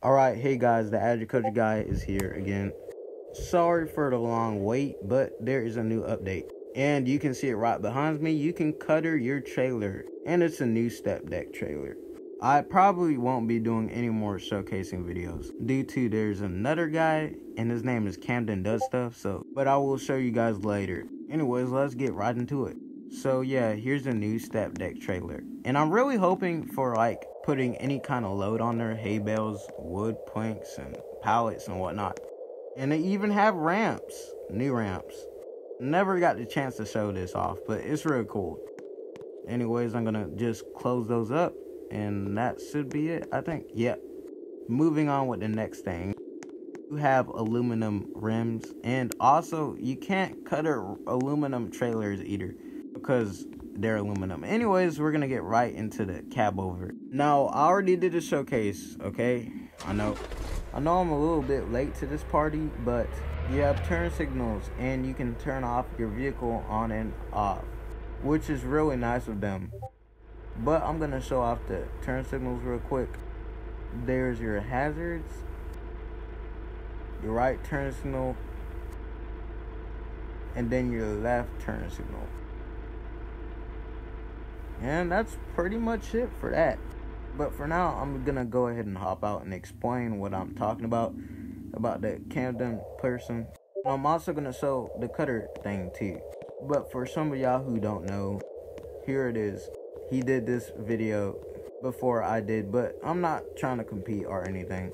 Alright, hey guys, the agriculture guy is here again. Sorry for the long wait, but there is a new update. And you can see it right behind me. You can cutter your trailer. And it's a new step deck trailer. I probably won't be doing any more showcasing videos due to there's another guy and his name is Camden does stuff so but I will show you guys later. Anyways, let's get right into it. So yeah, here's a new step deck trailer. And I'm really hoping for like putting any kind of load on there, hay bales, wood planks, and pallets and whatnot. And they even have ramps, new ramps. Never got the chance to show this off, but it's real cool. Anyways, I'm gonna just close those up, and that should be it, I think. Yep. Moving on with the next thing. You have aluminum rims, and also you can't cut aluminum trailers either because they're aluminum. Anyways, we're gonna get right into the cab over. Now, I already did a showcase, okay? I know, I know I'm a little bit late to this party, but you have turn signals and you can turn off your vehicle on and off, which is really nice of them. But I'm gonna show off the turn signals real quick. There's your hazards, your right turn signal, and then your left turn signal. And that's pretty much it for that. But for now, I'm gonna go ahead and hop out and explain what I'm talking about about the Camden person. I'm also gonna show the cutter thing too. But for some of y'all who don't know, here it is. He did this video before I did, but I'm not trying to compete or anything.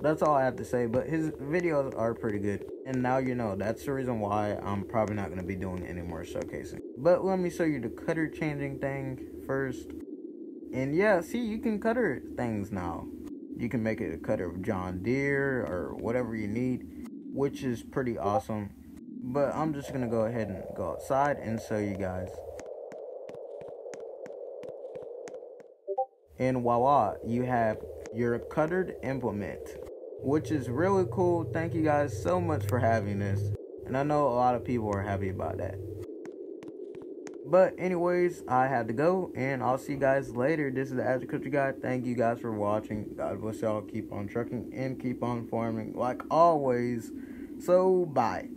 That's all I have to say, but his videos are pretty good. And now you know, that's the reason why I'm probably not going to be doing any more showcasing. But let me show you the cutter changing thing first. And yeah, see, you can cutter things now. You can make it a cutter of John Deere or whatever you need, which is pretty awesome. But I'm just going to go ahead and go outside and show you guys. And voila, you have your cuttered implement which is really cool. Thank you guys so much for having this. And I know a lot of people are happy about that. But anyways, I had to go and I'll see you guys later. This is the Agriculture Guy. Thank you guys for watching. God bless y'all. Keep on trucking and keep on farming like always. So bye.